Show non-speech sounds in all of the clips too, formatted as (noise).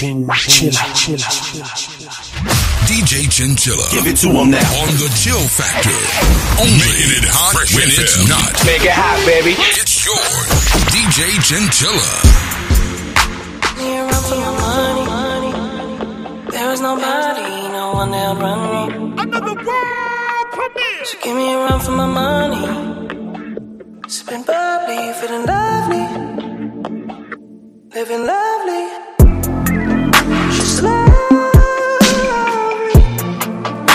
Chinchila. DJ Chinchila. Give it to him now. On the Chillfakta. Only Making it hot Fresh when FM. it's not. Make it hot, baby. It's yours. DJ Chinchila. Give me around for my money. There is nobody, no one that'll run me. Another world premiere. So give me a run for my money. Sipping bubbly, feeling lovely. Living lovely.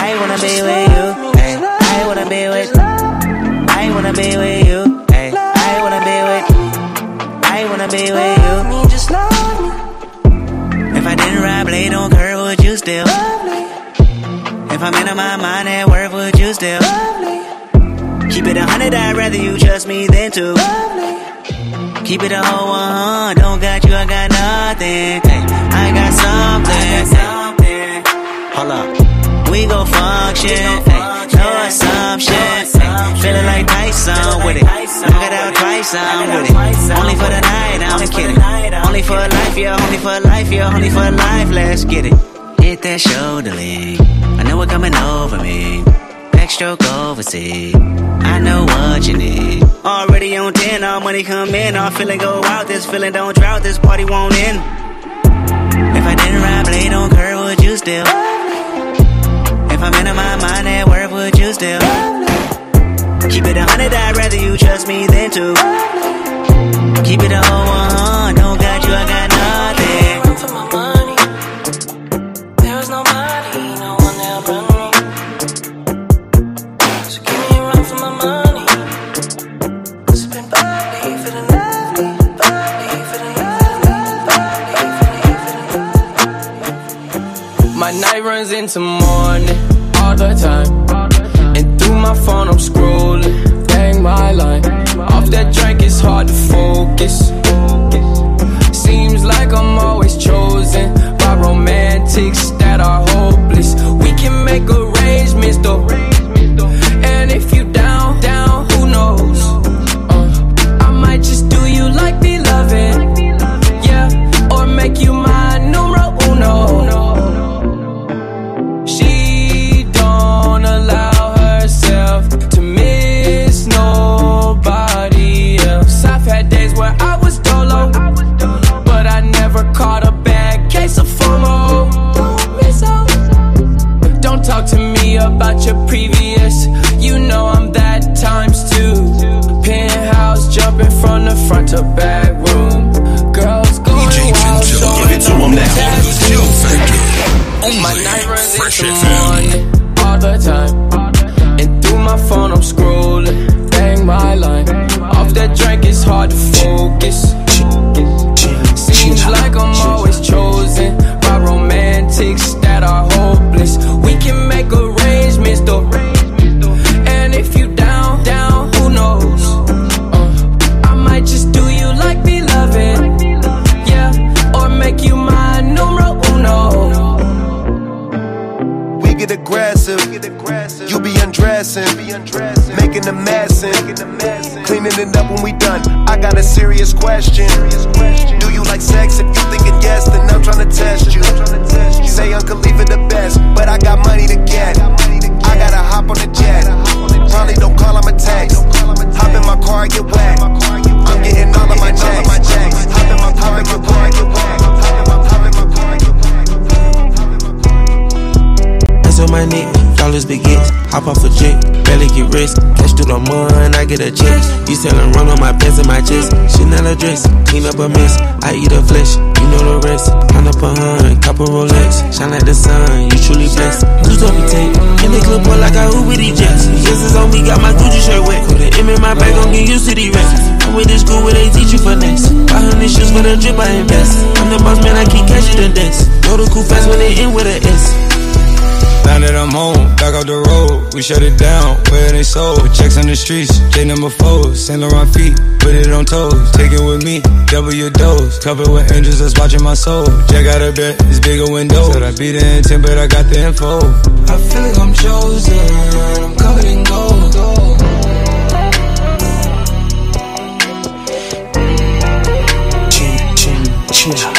I wanna be with you. Ay, I wanna be with. I wanna be with you. Ay, I wanna be with. I wanna be with you. Just love me. If I didn't ride blade on curve, would you still? If I'm in my mind at work, would you still? Keep it a hundred, I'd rather you trust me than to. Keep it a whole one, don't got you, I got nothing. Ay, I got something. Hold up, we gon' function. ay, no assumption. ay, Feeling like Tyson with it. Knock it out twice, I'm with it. Only for the night, I'm kidding. Only for life, yeah, only for life, yeah, only for life, let's get it. Hit that shoulder lean. I know it coming over me. Backstroke overseas. I know what you need. Already on 10, all money come in. All feeling go out. This feeling don't drought. This party won't end. If I didn't ride blade on curve, would you still? If I'm in my mind at work, would you still? Keep it a hundred, I'd rather you trust me than to. Keep it a whole one, don't got you, I got nothing. Run for my money. There is nobody, no one that'll run me. So give me a run for my money. Sipping bubbly, feeling lovely, bubbly, feeling lovely, bubbly, feeling, feeling. My night runs into morning all the time. And through my phone, I'm scrolling. Bang my line. Off that drink, it's hard to focus. Seems like I'm always chosen by romantics that are hopeless. We can make arrangements though. Get a check. You sellin' run on my pants and my chest. Chanel a dress, clean up a mess. I eat her flesh, you know the rest. Count up a hun, copper Rolex. Shine like the sun, you truly blessed. Two me tape, in the club boy like I hoop with these jets. Yes, it's on me, got my Gucci shirt wet. Put an M in my bag, gon' get used to these rest. I'm with to school where they teach you finesse. Buy hundred shoes for the drip, I invest. I'm the boss man, I keep cashing the desk. Know the cool fast when they in with a S. Now that I'm home, back off the road, we shut it down, where they sold. Checks on the streets, J number four, Saint Laurent feet, put it on toes. Take it with me, double your dose. Covered with angels that's watching my soul. Jack out a bed, it's bigger window. Said I beat the intent, but I got the info. I feel like I'm chosen, I'm covered in gold. Chin, chin, chin.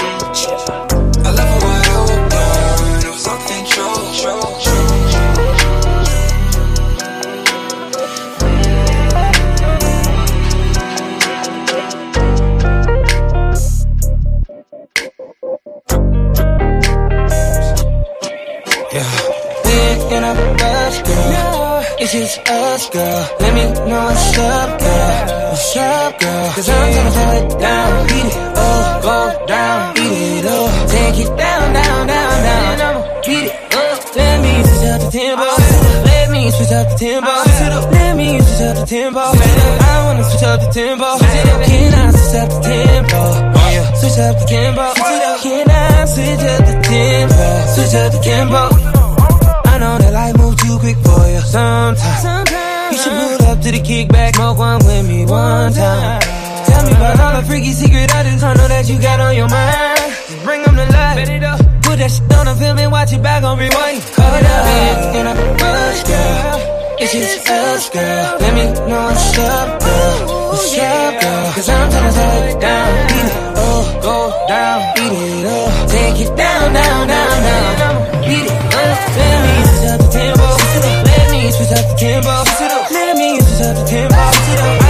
Just us, girl. Let me know what's up, girl. What's up, girl? Cause I'm tryna throw it down. Beat it up, go down. Beat it up. Take it down, down, down, down. I'ma beat it up. Let me switch up the tempo. Let me switch up the tempo. Let me switch up the tempo. I wanna switch up the tempo. Can I switch up the tempo? Switch up the tempo. Can I switch up the tempo? Switch up the tempo. You sometimes. You should pull up to the kickback, smoke one with me one time. Tell me about all the freaky secret items I know that you got on your mind. Just bring them to life. Put that shit on the film and watch it back on rewind. Cut it up in a rush, girl. It's just us, girl. Let me know what's up, girl. What's up, girl? Cause I'm tryna slow it down. Beat it up, go down. Beat it up. Take it down, down, down, down. Beat it up. Let me up the tempo. Let me switch up the tempo.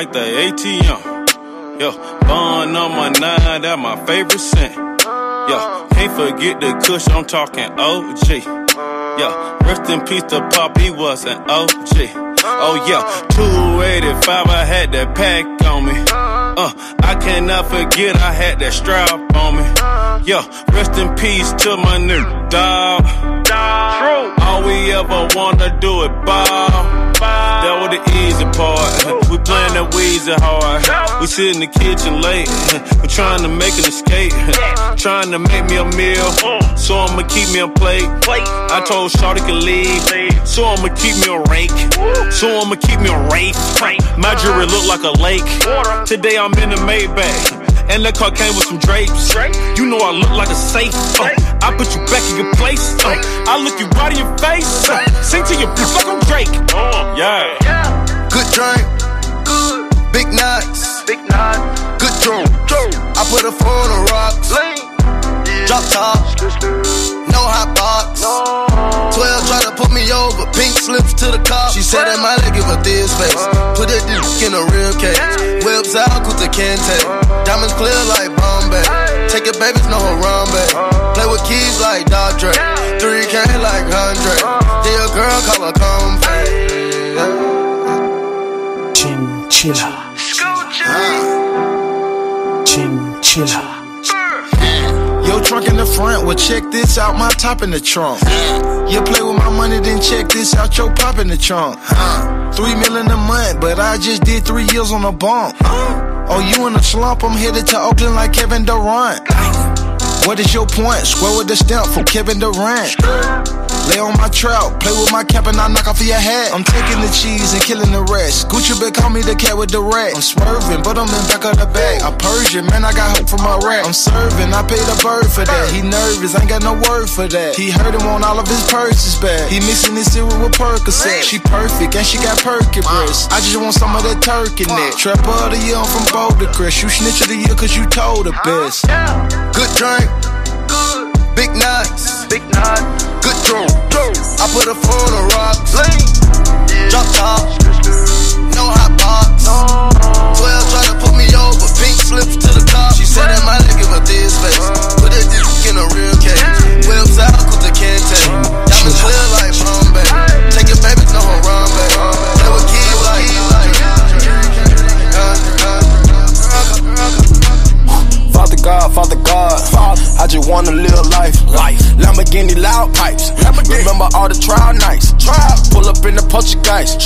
Like the ATM. Yeah, bun on my nine, that my favorite scent. Yeah, can't forget the kush, I'm talking OG. Yeah, rest in peace to Pop, he was an OG. Oh yeah, 285, I had that pack on me. Uh, I cannot forget I had that strap on me. Yeah, rest in peace to my new dog. True. All we ever wanna do is ball. That was the easy part. We playing that Weezy hard. We sit in the kitchen late. We trying to make an escape. Trying to make me a meal. So I'ma keep me a plate. I told Shawty to leave. So I'ma keep me a rake. So I'ma keep me a rake. My jewelry look like a lake. Today I'm in the Maybach. And that car came with some drapes. You know I look like a safe. Uh, I put you back in your place. Uh, I look you right in your face. Uh, sing to your bitch like I'm Drake. Yeah. Good drink, good. Big nuts, big nuts. Good drone, I put a four on the rocks. Drop top, no hot box. 12 try to put me over, pink slips to the cop. She said that my leg give her this face. Put that dick in a real cage. Whips out, cause the Kente. Diamonds clear like Bombay. Take your babies, no Harambe. Play with keys like Dr. Dre. 3K like Andre. Yeah, a girl call her comfy. Chinchila. Chinchila. Trunk in the front, well, check this out, my top in the trunk. You play with my money, then check this out, your pop in the trunk. Three million a month, but I just did three years on a bump. Oh, you in a slump, I'm headed to Oakland like Kevin Durant. What is your point? Square with the stamp from Kevin Durant. Lay on my trout, play with my cap and I knock off your hat. I'm taking the cheese and killing the rest. Gucci been call me the cat with the rat. I'm swerving, but I'm in back of the bag. I Persian, man, I got hope from my rack. I'm serving, I paid a bird for that. He nervous, ain't got no word for that. He heard him want all of his purses back. He mixing his cereal with Percocet. She perfect and she got perky breasts. I just want some of that turkey neck. Trap of the year, I'm from Boulder Crest. You snitch of the year cause you told the best. Good drink. Big nuts, big nuts. Good drone, I put a four on rocks. Drop top, no hot box. 12 try to put me over, pink slips to the top. She said that my leg give her this face. Put that dick in a real cage. Whips out, cause the can't take. Diamonds clear like Bombay. Take your baby, no Harambe. Play with Father God, Father God, I just wanna live life. Life. Lamborghini loud pipes. Remember all the trial nights. Trial. Pull up in the Portuguese.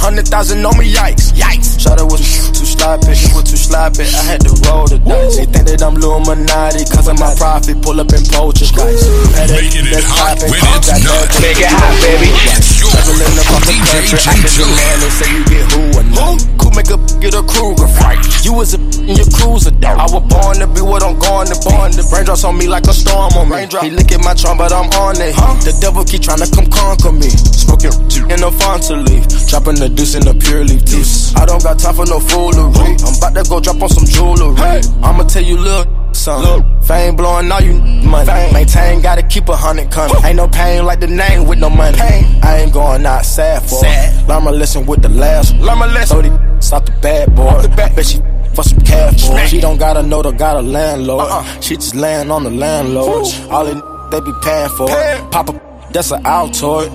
Hundred thousand on me, yikes. Yikes. Shot it was too sloppy, he was too sloppy. I had to roll the dice. They think that I'm Illuminati, cause of my profit. Pull up in Poltergeist. Making it hot when it's not. Make it hot, baby. Traveling the DJ country. I can demand and say you get who or not. Cool make a get a Kruger fight. You was a your cruiser dog. I was born to be what I'm going to born. The raindrops on me like a storm on me. He look at my charm, but I'm on it. Huh? The devil keep trying to come conquer me. Smoking in a Fanta leaf. Dropping the deuce in the pure leaf juice. I don't got time for no foolery. I'm about to go drop on some jewelry. I'ma tell you, look. Son, fame blowing all you money. Maintain, gotta keep a hundred coming. Ain't no pain like the name with no money. I ain't going out sad for it. Learn my lesson with the last. Learn my lesson. So stop the bad boy. Bet she for some cash boy. She don't gotta note or got a landlord. She just laying on the landlord. All it they be paying for. Pop a that's an Altoid.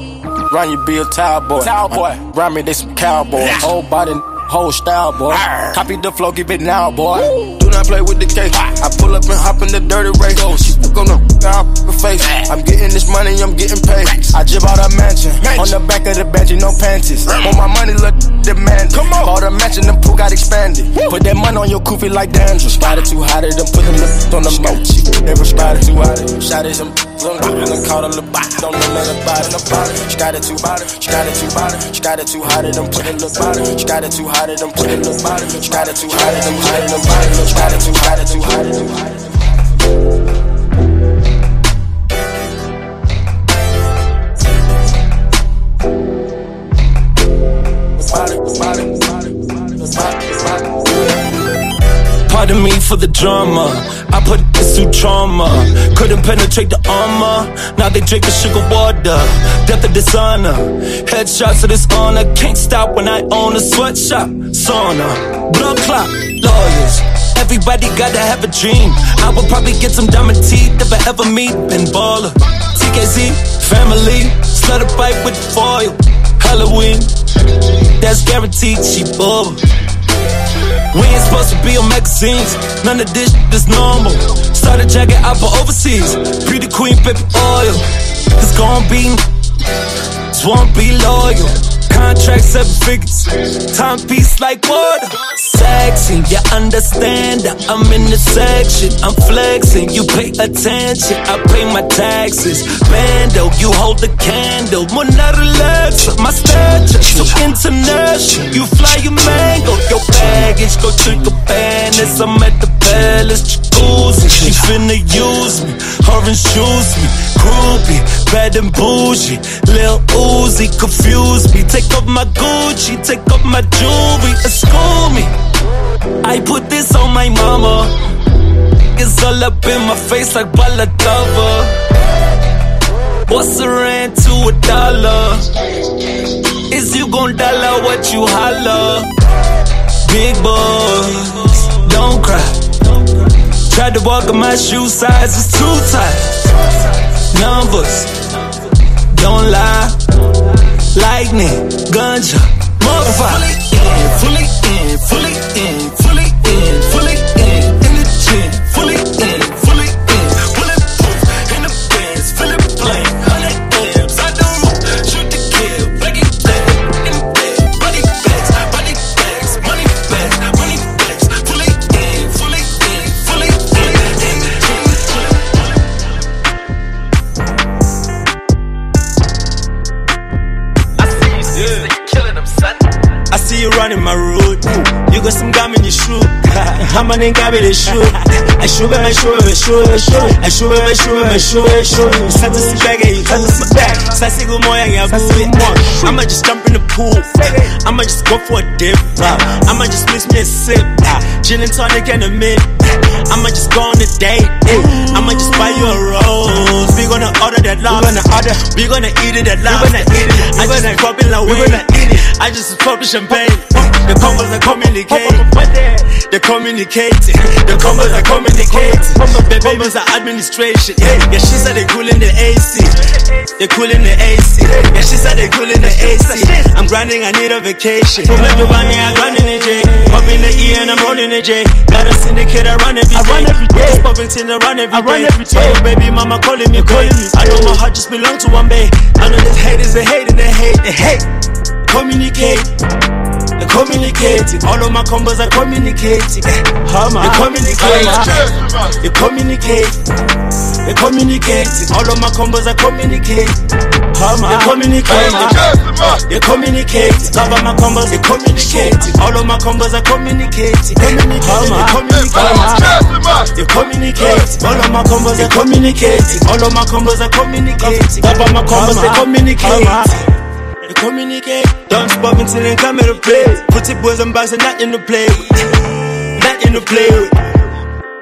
Run you be a towel boy. Towel boy. Run me they some cowboy. Whole body, whole style boy. Copy the flow, keep it now boy. Do not play with the cake. I pull up and hop in the dirty race. She fuck on the out her face. I'm getting this money, I'm getting paid. I jib out a mansion. On the back of the bench, no panties. Want my money look demand. Come on. Bought a mansion, the pool got expanded. Put that money on your koofy like dandruff. Spotted too hot, them put them on the smoke. Never spotted too hot. Shot it some. Don't call her the bot. Don't know nothing about it. About it. She got it too body. She got it too body. She got it too hot. Them put it look body. She got it too hot. Them put it look body. She got it too hot. Them hot. Them body. She got it too hot. Too hot. Too hot. Pardon me for the drama. I put this through trauma. Couldn't penetrate the armor. Now they drinking sugar water. Death of dishonor. Headshots of dishonor. Can't stop when I own a sweatshop. Sauna. Blood clock. Lawyers. Everybody gotta have a dream. I would probably get some diamond teeth if I ever meet Ben Baller. TKZ, family, slut a pipe with foil. Halloween, that's guaranteed. She bubble. We ain't supposed to be on magazines. None of this is normal. Started jacket out for overseas. Pretty queen, baby oil. It's gonna be. Just won't be loyal. Contract seven figures. Timepiece like water. Sexy, you understand that I'm in the section. I'm flexing, you pay attention. I pay my taxes. Bando, you hold the candle. More not relax. My stature, so international. You fly, you mango. Your baggage, go to your palace. I'm at the palace. Jacuzzi, she finna use me. Her and shoes me. Groupie, bad and bougie. Lil Uzi, confuse me. Take off my Gucci, take off my jewelry. School me. I put this on my mama. It's all up in my face like balaclava. What's a rand to a dollar? Is you gon' dollar what you holler? Big boys, don't cry. Tried to walk in my shoe size, it's too tight. Numbers, don't lie. Lightning, ganja, motherfucker. Fully in, fully in, fully in, fully in, fully in in the gym, fully in, my shoe, my shoe. Sasa si bag, you sasa si bag. Sasa go moya ya booty. I'ma just jump in the pool. I'ma just go for a dip. I'ma just miss me a sip. Gin and tonic and a mint. I'ma just go on a date. Eh. I'ma just buy you a rose. We gonna order that love. We gonna order. We gonna eat it at love. We gonna eat it. I gonna, just pop it like we gonna eat it. I just pop the champagne. The combos are communicating. They're communicating. The combos are communicating. The babies are administration. Yeah, she said they cool in the AC. They cool in the AC. Yeah, she said they cool in the AC. I'm grinding, I need a vacation. From everybody, I grind in the J. Up in the E and I'm rolling the J. Got a syndicate, I run every day. I run every day. Just popping till I run every day. I run every day. Oh, baby, mama calling me, me. I know my heart just belong to one bay. I know this haters, they hate and they hate, they hate. Communicate. They communicating. All of my combos are communicating. Eh, they communicate. They communicate. They communicating. All of my combos are communicating. They communicate. They communicate. Cover my combos. They communicate. All of my combos are communicating. Communicate. They communicate. They communicate. All of my combos. They communicate. All of my combos are communicating. Cover my combos. They communicate They communicate. Don't stop until they come in play. Put Pretty boys and boys and not in the play. Not in the play.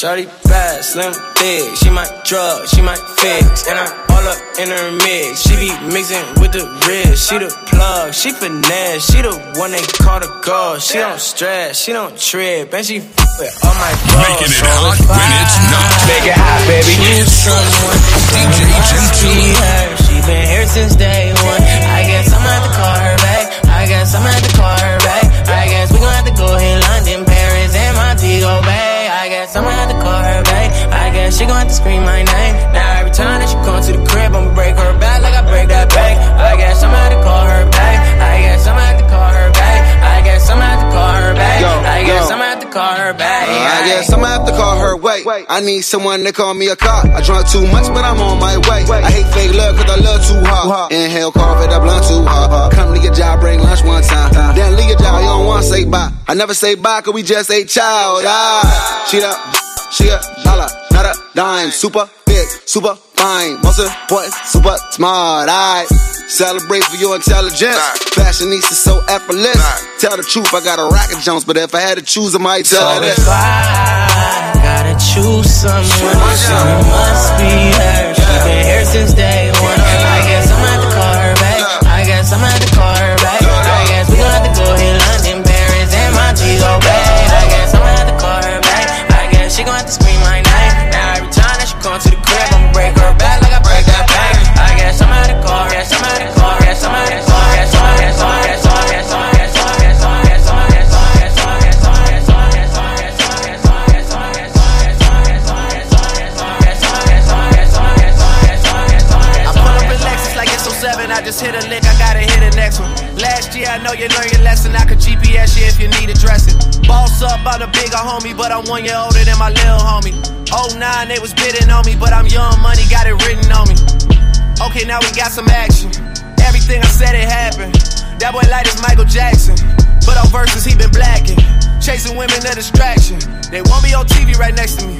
Shorty bad, slim, thick. She my drug, she my fix. And I'm all up in her mix. She be mixing with the rich. She the plug, she finesse. She the one they call the girl. She don't stress, she don't trip. And she fuck with all my bros. Making it hot when it's not. Make it hot, baby. DJ Gentile. I back. Uh, yeah, I'ma have to call her wait. I need someone to call me a cop. I drunk too much, but I'm on my way. I hate fake love cause I love too hard. Inhale, carve it, up, blunt too hard. Come to your job, bring lunch one time. Then leave your job, you don't wanna say bye. I never say bye cause we just ate child. Ah, she up, she a dollar, not a dime. Super big, super fine. Most important, super smart. Alright. Celebrate for your intelligence. Nah. Fashionista so effortless. Nah. Tell the truth, I got a rocket Jones, but if I had to choose, I might tell so this. If I gotta choose someone, someone must be her. She been here since day one. Yeah. I guess I'm at the car back. Yeah. I guess I'm at the car back. I guess we gon' have to go in London, Paris, and Montego Bay. I guess I'm at the car back. I guess she gon' have to one year older than my little homie. Oh nine, they was bidding on me, but I'm young money, got it written on me. Okay, now we got some action. Everything I said, it happened. That boy light is Michael Jackson. But on verses, he been blacking. Chasing women, a distraction. They won't be on TV right next to me.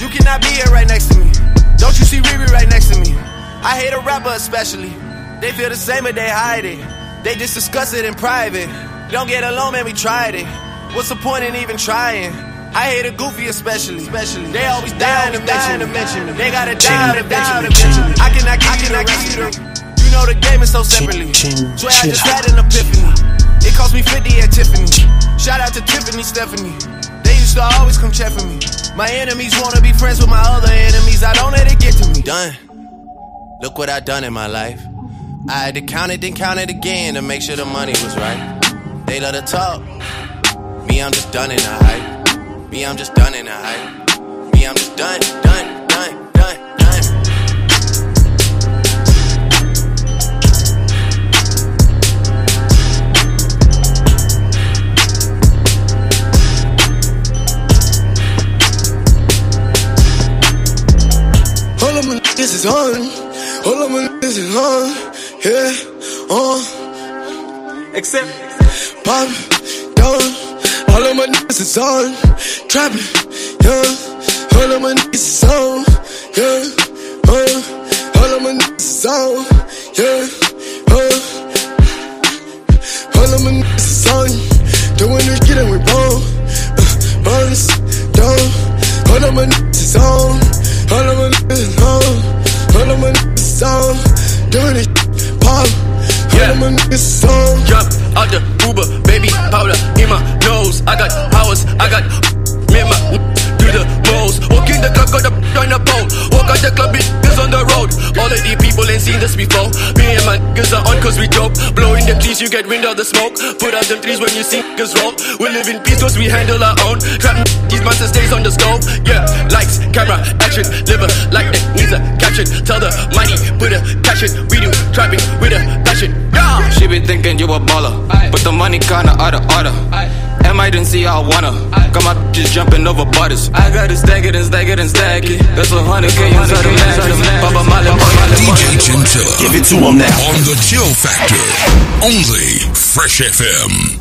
You cannot be here right next to me. Don't you see Riri right next to me? I hate a rapper especially. They feel the same, but they hide it. They just discuss it in private. Don't get alone, man, we tried it. What's the point in even trying? I hate a goofy especially. especially. They always dying to mention, me. They gotta die to mention me. I cannot give you, I give you the. You know the game is so separately. Swear I just had an epiphany. It cost me 50 at Tiffany. Shout out to Tiffany Stephanie. They used to always come check for me. My enemies wanna be friends with my other enemies. I don't let it get to me. Done. Look what I done in my life. I had to count it, then count it again to make sure the money was right. They love to talk. Me, I'm just done in the hype. Me, I'm just done in the hype. Me, I'm just done, done, done, done, done. All of my niggas is on. All of my niggas is on. Yeah, on. Except Pop, down. All of my niggas is on. Trapping, yeah. All of my niggas is on. Yeah, uh. All of my niggas is on. Yeah, uh. All of my niggas is on. Doing this shit and we wrong. Uh, bonus, down. All of my niggas is on. All of my niggas is on. All of my niggas is on. Doing this shit, pop. All of my niggas is on. Jump out the Uber, baby powder in my got powers, I got (laughs) me and my (laughs) do the most. Walk in the club, got the (laughs) on the pole. Walk out the club, is on the road. All of these people ain't seen this before. Me and my niggas are on cause we dope. Blowing them trees, you get wind of the smoke. Put out them trees when you see niggas roll. We live in peace cause we handle our own. Trap these monsters stays on the stove. Yeah, lights, camera, action, liver like that needs a caption. Tell the mighty, put a caption. We do trapping with a passion. Yeah. She been thinking you a baller, but the money kinda out of order. Am I didn't see how I wanna. Got my just jumping over butters. I gotta stack it and stack it and stack it. That's a hundred K inside the mattress. Papa Molly, DJ Chinchila. Give it to him now. On the Chillfakta. Only Fresh FM.